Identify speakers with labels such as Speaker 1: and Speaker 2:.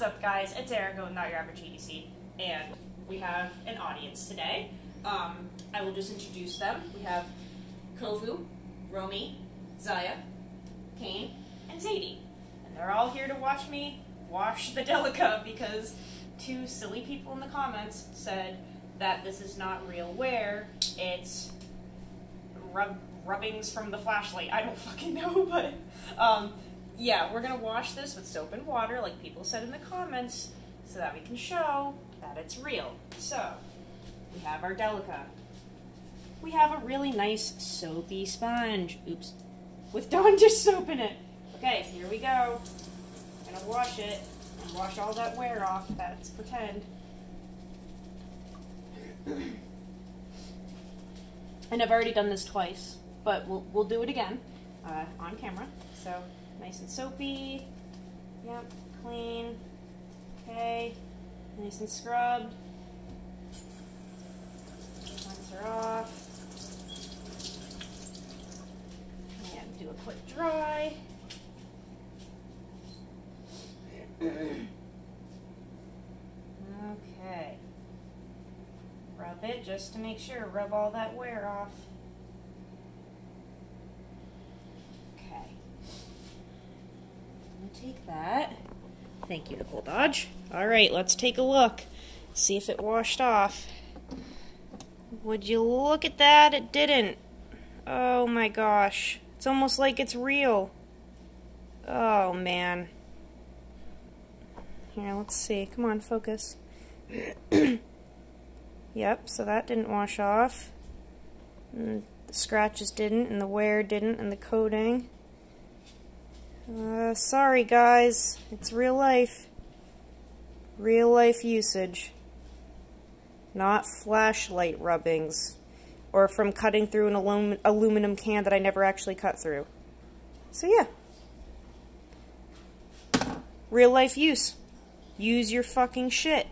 Speaker 1: What's up, guys? It's Erica, not your average EDC, and we have an audience today. Um, I will just introduce them. We have Kovu, Romy, Zaya, Kane, and Zadie. And they're all here to watch me wash the Delica because two silly people in the comments said that this is not real wear, it's rub rubbings from the flashlight. I don't fucking know, but um, yeah, we're gonna wash this with soap and water, like people said in the comments, so that we can show that it's real. So, we have our Delica. We have a really nice soapy sponge. Oops. With Dawn just soap in it. Okay, here we go. I'm gonna wash it and wash all that wear off. That's pretend. and I've already done this twice, but we'll, we'll do it again uh, on camera. So nice and soapy. Yep, clean. Okay, nice and scrubbed. Rinse her off. And do a quick dry. okay. Rub it just to make sure, rub all that wear off. Okay. I'm gonna take that. Thank you, Nicole Dodge. All right, let's take a look. See if it washed off. Would you look at that? It didn't. Oh my gosh. It's almost like it's real. Oh man. Here, let's see. Come on, focus. yep, so that didn't wash off. And the scratches didn't, and the wear didn't, and the coating. Uh, sorry guys, it's real life. Real life usage. Not flashlight rubbings. Or from cutting through an alum aluminum can that I never actually cut through. So yeah. Real life use. Use your fucking shit.